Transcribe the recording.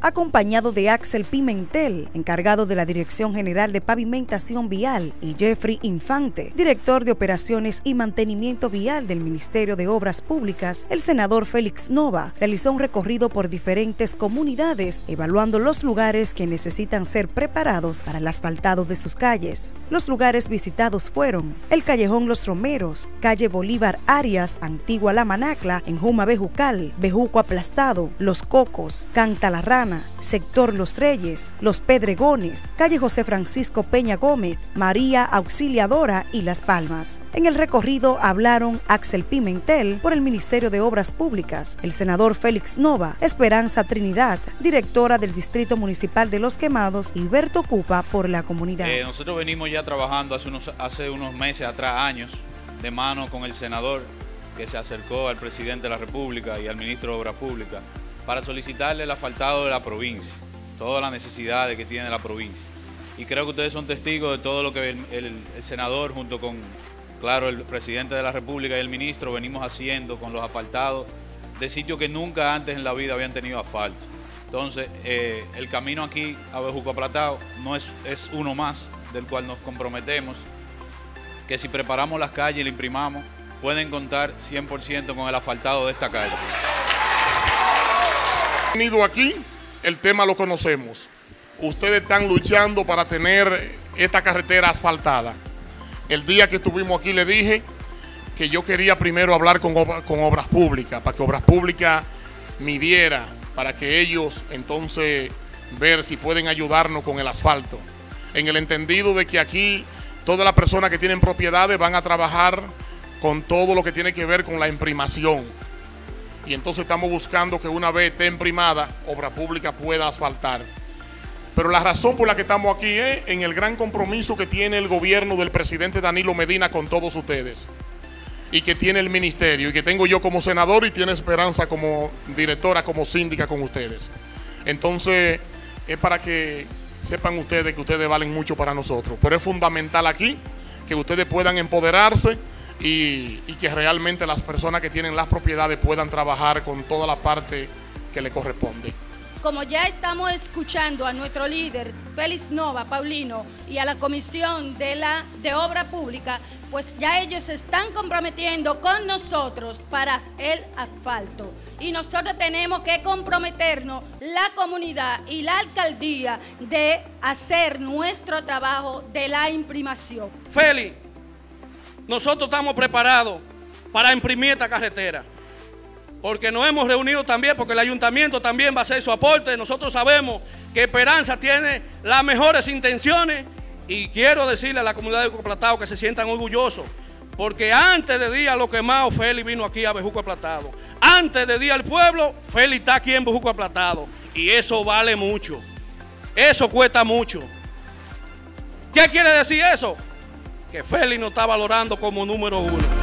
acompañado de Axel Pimentel, encargado de la Dirección General de Pavimentación Vial, y Jeffrey Infante, director de Operaciones y Mantenimiento Vial del Ministerio de Obras Públicas, el senador Félix Nova realizó un recorrido por diferentes comunidades, evaluando los lugares que necesitan ser preparados para el asfaltado de sus calles. Los lugares visitados fueron el Callejón Los Romeros, calle Bolívar Arias, Antigua La Manacla, en Juma Bejucal, Bejuco Aplastado, Los Cocos, Canta la Rana, sector Los Reyes, Los Pedregones, calle José Francisco Peña Gómez, María Auxiliadora y Las Palmas. En el recorrido hablaron Axel Pimentel por el Ministerio de Obras Públicas, el senador Félix Nova, Esperanza Trinidad, directora del Distrito Municipal de Los Quemados y Berto Cupa por la comunidad. Eh, nosotros venimos ya trabajando hace unos, hace unos meses atrás, años, de mano con el senador que se acercó al presidente de la República y al ministro de Obras Públicas para solicitarle el asfaltado de la provincia, todas las necesidades que tiene la provincia. Y creo que ustedes son testigos de todo lo que el, senador junto con, claro, el presidente de la República y el ministro venimos haciendo con los asfaltados de sitios que nunca antes en la vida habían tenido asfalto. Entonces, eh, el camino aquí a Bejuco Platado no es, es uno más del cual nos comprometemos, que si preparamos las calles y le imprimamos, pueden contar 100% con el asfaltado de esta calle. Venido aquí, el tema lo conocemos. Ustedes están luchando para tener esta carretera asfaltada. El día que estuvimos aquí le dije que yo quería primero hablar con, con Obras Públicas, para que Obras Públicas midiera, para que ellos entonces ver si pueden ayudarnos con el asfalto. En el entendido de que aquí todas las personas que tienen propiedades van a trabajar con todo lo que tiene que ver con la imprimación. Y entonces estamos buscando que una vez esté imprimada, obra pública pueda asfaltar. Pero la razón por la que estamos aquí es en el gran compromiso que tiene el gobierno del presidente Danilo Medina con todos ustedes. Y que tiene el ministerio, y que tengo yo como senador y tiene Esperanza como directora, como síndica con ustedes. Entonces, es para que sepan ustedes que ustedes valen mucho para nosotros. Pero es fundamental aquí que ustedes puedan empoderarse y, que realmente las personas que tienen las propiedades puedan trabajar con toda la parte que le corresponde. Como ya estamos escuchando a nuestro líder, Félix Nova, Paulino, y a la Comisión de, la, de Obra Pública, pues ya ellos se están comprometiendo con nosotros para el asfalto. Y nosotros tenemos que comprometernos, la comunidad y la alcaldía, de hacer nuestro trabajo de la imprimación. Félix, nosotros estamos preparados para imprimir esta carretera. Porque nos hemos reunido también, porque el ayuntamiento también va a hacer su aporte. Nosotros sabemos que Esperanza tiene las mejores intenciones y quiero decirle a la comunidad de Platado que se sientan orgullosos. Porque antes de Día Lo Quemado, Félix vino aquí a Bejuco Platado. Antes de Día al Pueblo, Félix está aquí en Bejuco Platado. Y eso vale mucho. Eso cuesta mucho. ¿Qué quiere decir eso? Que Félix nos está valorando como número uno.